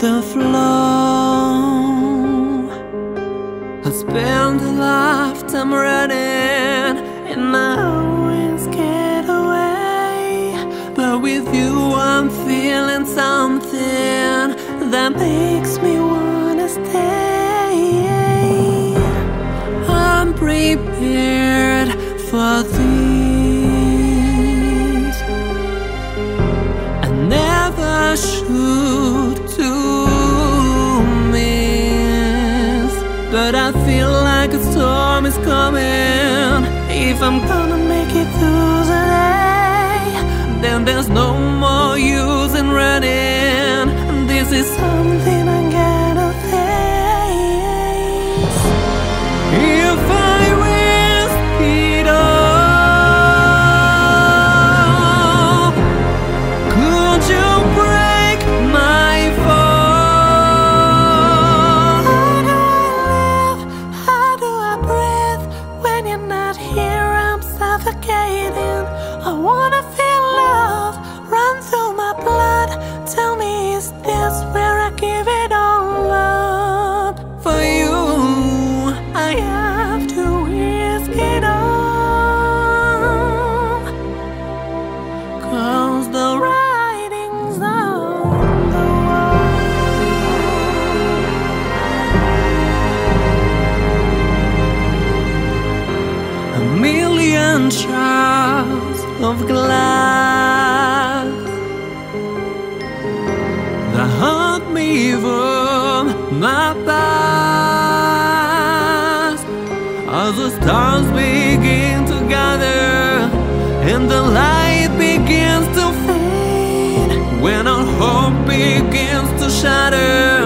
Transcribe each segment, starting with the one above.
the flow I spend a lifetime running, and I always get away. But with you, I'm feeling something that makes me wanna stay. I'm prepared for this. I never shoot I feel like a storm is coming. If I'm gonna make it through the day, then there's no more use in running. This is million shards of glass. That haunt me from my past. As the stars begin to gather and the light begins to fade. When our hope begins to shatter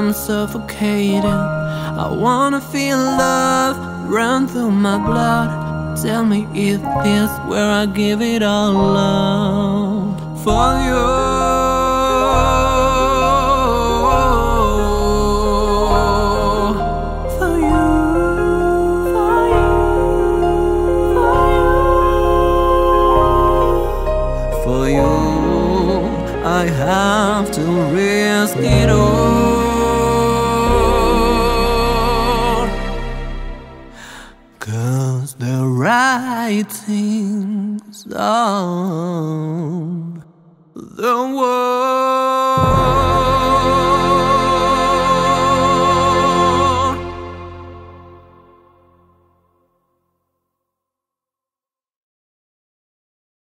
I'm suffocating. I wanna feel love run through my blood. Tell me if this where I give it all up for you. I have to risk it all. Writing's on the wall.